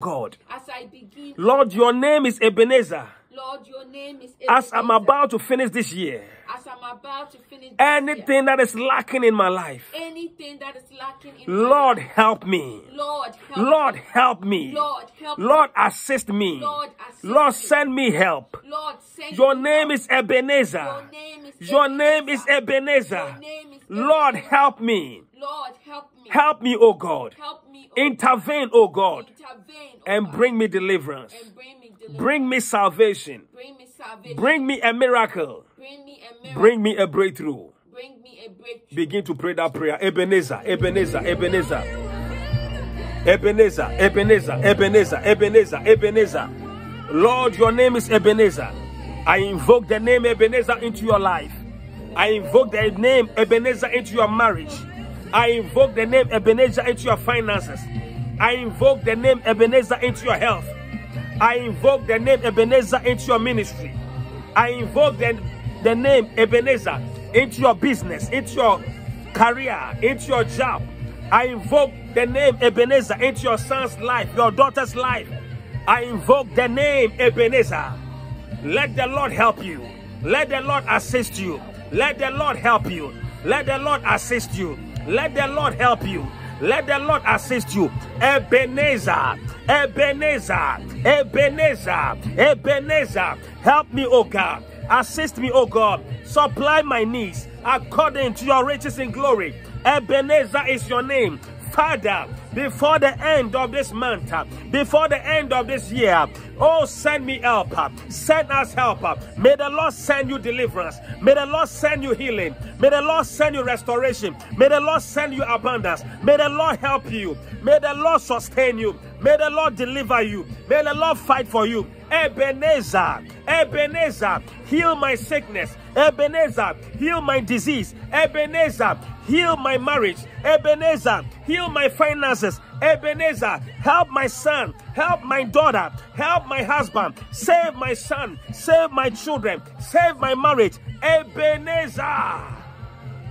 God. as I begin, Lord, your name is Ebenezer. Lord, your name is As I'm about to finish this year, as I'm about to finish this anything year, that is lacking in my life, anything that is lacking in my Lord, help me. Lord, help Lord, me. help me. Lord, help me. Lord, assist me. Lord, assist Lord, send me help. Lord, send Your me name help. is Ebenezer. Your name is Your name is Ebenezer. Ebenezer. Your name is Lord, help me. Lord, help me. Help me, O God. Help me. Intervene, O God. Intervene. oh and God, bring me deliverance. and bring me deliverance. Bring me salvation. Bring me salvation. Bring me a miracle. Bring me a miracle. Bring me a breakthrough. Bring me a breakthrough. Begin to pray that prayer. Ebenezer, Ebenezer, Ebenezer. Ebenezer, Ebenezer, Ebenezer, Ebenezer, Ebenezer. Lord, your name is Ebenezer. I invoke the name Ebenezer into your life. I invoke the name Ebenezer into your marriage. I invoke the name Ebenezer into your finances. I invoke the name Ebenezer into your health. I invoke the name Ebenezer into your ministry. I invoke the, the name Ebenezer into your business, into your career, into your job. I invoke the name Ebenezer into your son's life, your daughter's life. I invoke the name Ebenezer. Let the Lord help you. Let the Lord assist you. Let the Lord help you. Let the Lord assist you. Let the Lord help you. Let the Lord assist you. Ebenezer, Ebenezer, Ebenezer, Ebenezer. Help me, O God. Assist me, O God. Supply my needs according to your riches in glory. Ebenezer is your name. Father, before the end of this month, before the end of this year, oh, send me help. Send us help. May the Lord send you deliverance. May the Lord send you healing. May the Lord send you restoration. May the Lord send you abundance. May the Lord help you. May the Lord sustain you. May the Lord deliver you. May the Lord fight for you. Ebenezer, Ebenezer, heal my sickness. Ebenezer, heal my disease. Ebenezer, heal my marriage. Ebenezer, heal my finances. Ebenezer, help my son, help my daughter, help my husband, save my son, save my children, save my marriage. Ebenezer,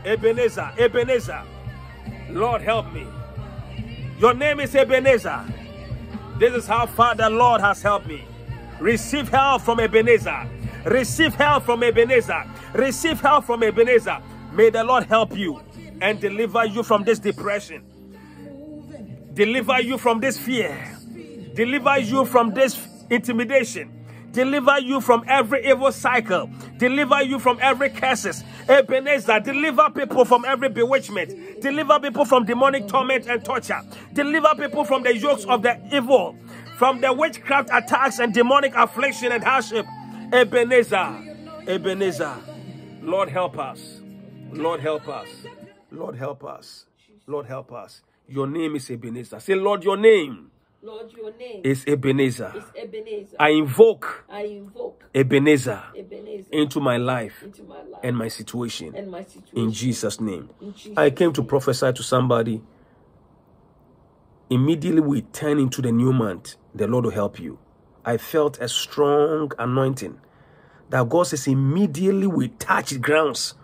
Ebenezer, Ebenezer, Lord help me. Your name is Ebenezer. This is how far the Lord has helped me. Receive help from Ebenezer. Receive help from Ebenezer. Receive help from Ebenezer. May the Lord help you and deliver you from this depression. Deliver you from this fear. Deliver you from this intimidation. Deliver you from every evil cycle. Deliver you from every curses. Ebenezer, deliver people from every bewitchment. Deliver people from demonic torment and torture. Deliver people from the yokes of the evil, from the witchcraft attacks and demonic affliction and hardship. Ebenezer, Ebenezer, Lord help us. Lord help us. Lord help us. Lord help us. Your name is Ebenezer. Say, Lord, your name Lord, your name is Ebenezer. is Ebenezer. I invoke I invoke Ebenezer Ebenezer into my life into my life and my situation. and my situation. In Jesus' name. In Jesus' I came to prophesy to somebody. Immediately we turn into the new month, the Lord will help you. I felt a strong anointing that God says immediately we touch grounds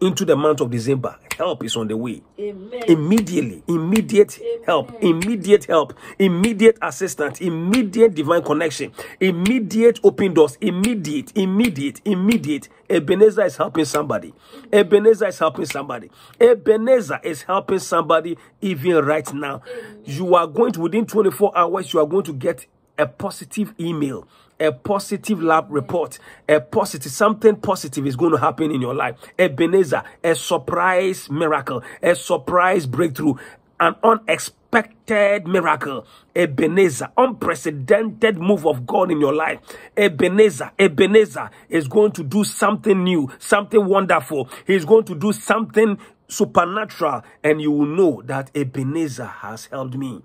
into the month of December, help is on the way. Amen. Immediately, immediate help, immediate help, immediate assistance, immediate divine connection, immediate open doors, immediate, immediate, immediate. Ebenezer is helping somebody. Ebenezer is helping somebody. Ebenezer is helping somebody even right now. You are going to, within 24 hours, you are going to get a positive email a positive lab report, a positive, something positive is going to happen in your life. Ebenezer, a surprise miracle, a surprise breakthrough, an unexpected miracle. Ebenezer, unprecedented move of God in your life. Ebenezer, Ebenezer is going to do something new, something wonderful. He's going to do something supernatural, and you will know that Ebenezer has helped me.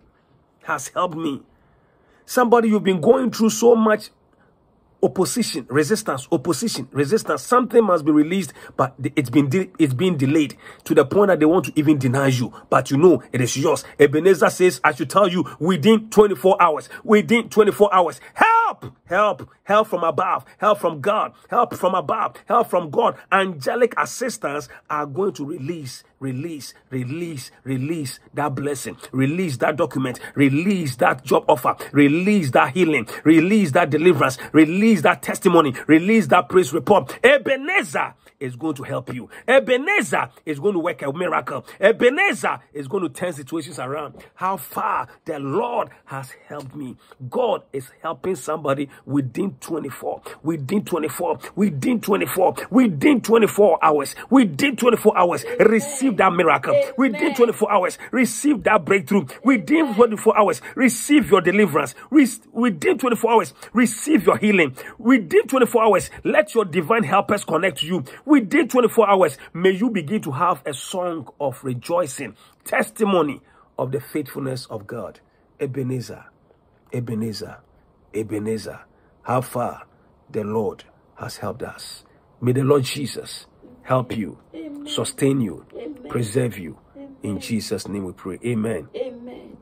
Has helped me. Somebody, you've been going through so much opposition, resistance, opposition, resistance. Something must be released, but it's been it's been delayed to the point that they want to even deny you. But you know it is yours. Ebenezer says, I should tell you within 24 hours. Within 24 hours, help, help, help from above, help from God, help from above, help from God. Angelic assistants are going to release release, release, release that blessing, release that document, release that job offer, release that healing, release that deliverance, release that testimony, release that praise report. Ebenezer is going to help you. Ebenezer is going to work a miracle. Ebenezer is going to turn situations around. How far the Lord has helped me. God is helping somebody within 24, within 24, within 24, within 24 hours, within 24 hours. Receive that miracle. Within 24 hours, receive that breakthrough. Within 24 hours, receive your deliverance. Re- Within 24 hours, receive your healing. Within 24 hours, let your divine helpers connect to you. Within 24 hours, may you begin to have a song of rejoicing, testimony of the faithfulness of God. Ebenezer, Ebenezer, Ebenezer, how far the Lord has helped us. May the Lord Jesus help you, sustain you, preserve you. In Jesus' name we pray. Amen. Amen.